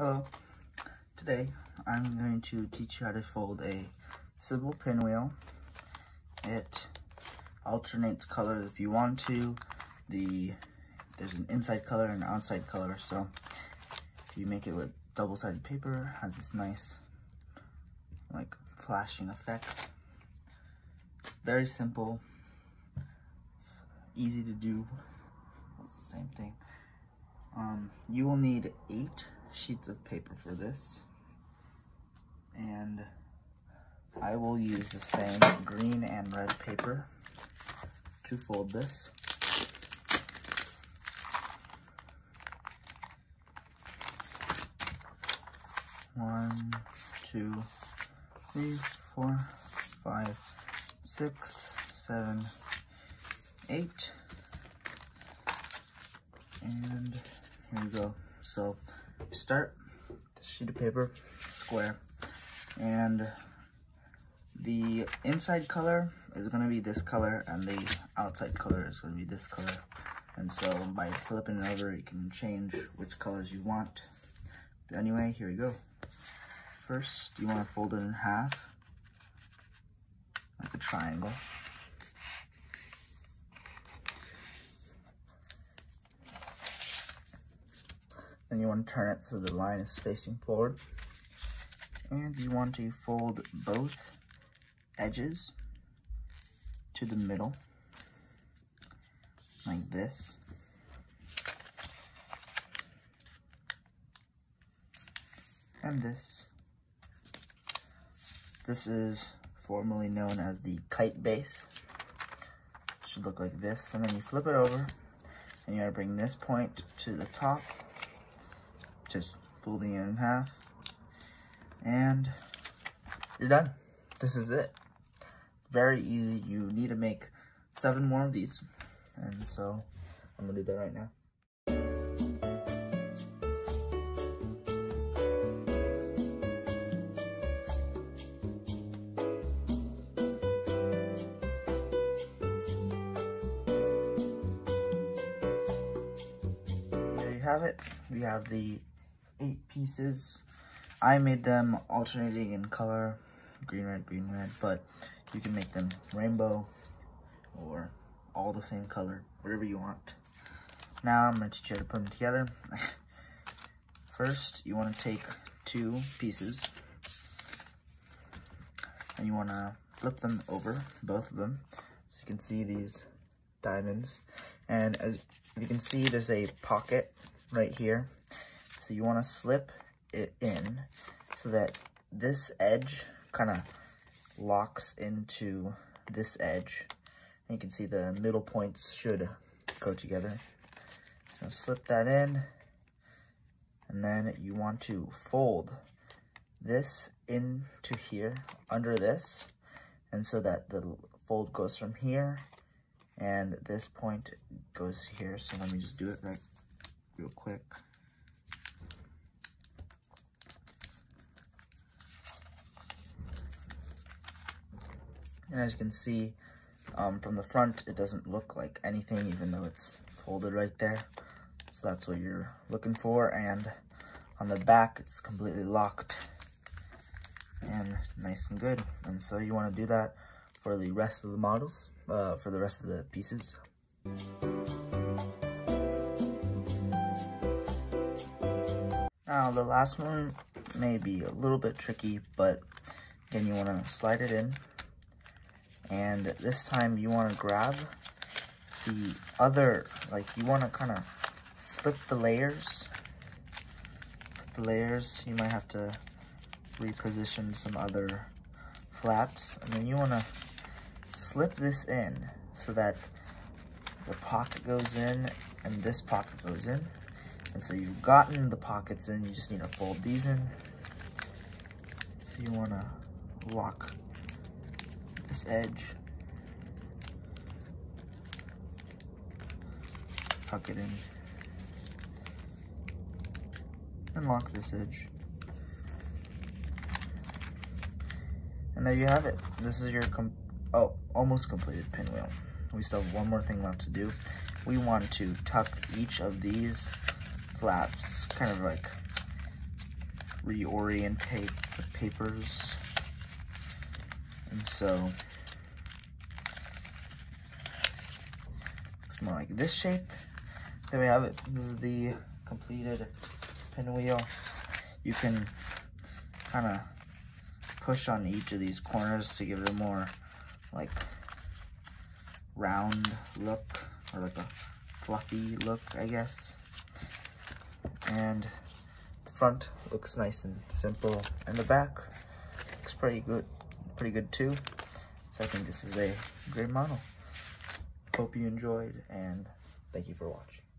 Hello. Today I'm going to teach you how to fold a swivel pinwheel. It alternates colors if you want to. The There's an inside color and an outside color, so if you make it with double-sided paper, has this nice like flashing effect. Very simple. It's easy to do. It's the same thing. Um, you will need eight sheets of paper for this. And I will use the same green and red paper to fold this. One, two, three, four, five, six, seven, eight. And here we go. So start the sheet of paper square. And the inside color is going to be this color and the outside color is going to be this color. And so by flipping it over you can change which colors you want. But anyway here we go. First you want to fold it in half like a triangle Then you want to turn it so the line is facing forward. And you want to fold both edges to the middle, like this. And this. This is formerly known as the kite base. Should look like this. And then you flip it over, and you gotta bring this point to the top just folding it in half. And you're done. This is it. Very easy. You need to make seven more of these. And so I'm gonna do that right now. There you have it. We have the eight pieces. I made them alternating in color, green, red, green, red, but you can make them rainbow or all the same color, whatever you want. Now I'm going to teach you how to put them together. First, you want to take two pieces and you want to flip them over, both of them, so you can see these diamonds. And as you can see, there's a pocket right here so you want to slip it in so that this edge kind of locks into this edge. And you can see the middle points should go together. So slip that in. And then you want to fold this into here, under this. And so that the fold goes from here and this point goes here. So let me just do it right real quick. And as you can see, um, from the front, it doesn't look like anything, even though it's folded right there. So that's what you're looking for. And on the back, it's completely locked and nice and good. And so you want to do that for the rest of the models, uh, for the rest of the pieces. Now, the last one may be a little bit tricky, but again, you want to slide it in and this time you want to grab the other, like you want to kind of flip the layers. Flip the layers, you might have to reposition some other flaps. And then you want to slip this in so that the pocket goes in and this pocket goes in. And so you've gotten the pockets in, you just need to fold these in. So you want to lock this edge. Tuck it in. And lock this edge. And there you have it. This is your, oh, almost completed pinwheel. We still have one more thing left to do. We want to tuck each of these flaps kind of like reorientate the papers. And so it's more like this shape. There we have it. This is the completed pinwheel. You can kind of push on each of these corners to give it a more like round look or like a fluffy look, I guess. And the front looks nice and simple, and the back looks pretty good, pretty good too. So I think this is a great model. Hope you enjoyed, and thank you for watching.